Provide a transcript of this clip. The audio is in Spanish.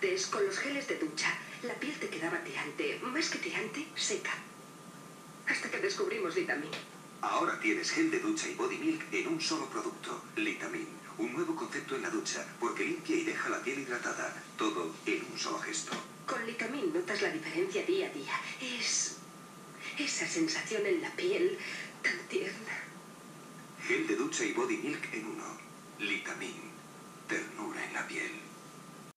Con los geles de ducha, la piel te quedaba tirante, más que tirante, seca. Hasta que descubrimos Litamin. Ahora tienes gel de ducha y body milk en un solo producto. Litamin, un nuevo concepto en la ducha, porque limpia y deja la piel hidratada. Todo en un solo gesto. Con Litamin notas la diferencia día a día. Es esa sensación en la piel tan tierna. Gel de ducha y body milk en uno. Litamin.